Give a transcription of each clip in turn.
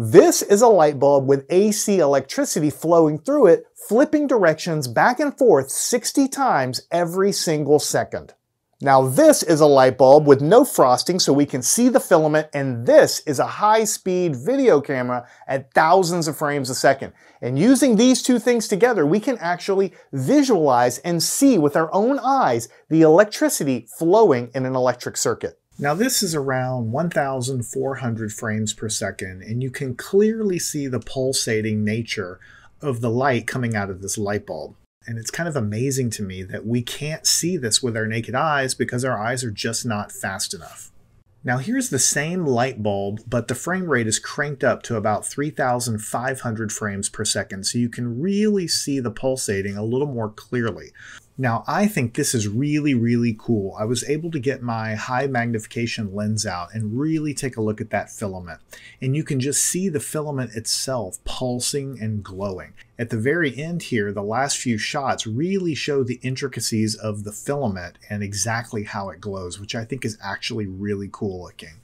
This is a light bulb with AC electricity flowing through it, flipping directions back and forth 60 times every single second. Now this is a light bulb with no frosting so we can see the filament and this is a high-speed video camera at thousands of frames a second. And using these two things together, we can actually visualize and see with our own eyes the electricity flowing in an electric circuit. Now this is around 1,400 frames per second and you can clearly see the pulsating nature of the light coming out of this light bulb. And it's kind of amazing to me that we can't see this with our naked eyes because our eyes are just not fast enough. Now here's the same light bulb, but the frame rate is cranked up to about 3,500 frames per second, so you can really see the pulsating a little more clearly. Now, I think this is really, really cool. I was able to get my high magnification lens out and really take a look at that filament. And you can just see the filament itself pulsing and glowing. At the very end here, the last few shots really show the intricacies of the filament and exactly how it glows, which I think is actually really cool looking.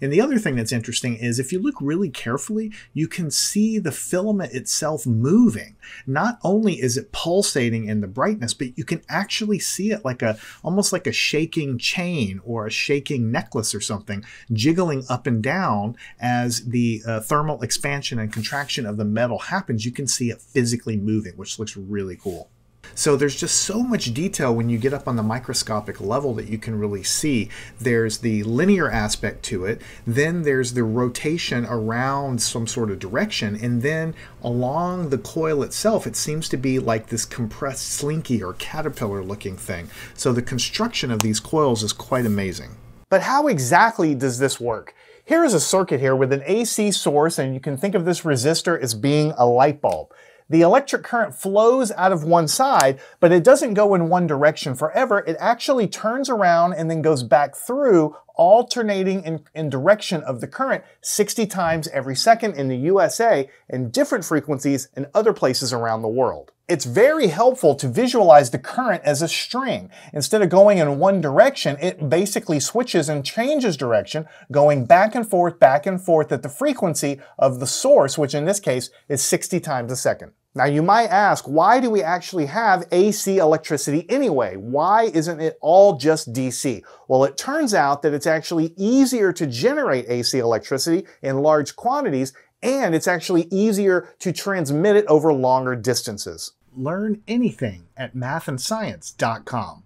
And the other thing that's interesting is if you look really carefully, you can see the filament itself moving. Not only is it pulsating in the brightness, but you can actually see it like a almost like a shaking chain or a shaking necklace or something, jiggling up and down as the uh, thermal expansion and contraction of the metal happens. You can see it physically moving, which looks really cool. So there's just so much detail when you get up on the microscopic level that you can really see. There's the linear aspect to it, then there's the rotation around some sort of direction, and then along the coil itself, it seems to be like this compressed slinky or caterpillar looking thing. So the construction of these coils is quite amazing. But how exactly does this work? Here is a circuit here with an AC source, and you can think of this resistor as being a light bulb the electric current flows out of one side, but it doesn't go in one direction forever. It actually turns around and then goes back through, alternating in, in direction of the current 60 times every second in the USA and different frequencies in other places around the world. It's very helpful to visualize the current as a string. Instead of going in one direction, it basically switches and changes direction, going back and forth, back and forth at the frequency of the source, which in this case is 60 times a second. Now you might ask, why do we actually have AC electricity anyway? Why isn't it all just DC? Well, it turns out that it's actually easier to generate AC electricity in large quantities and it's actually easier to transmit it over longer distances. Learn anything at mathandscience.com.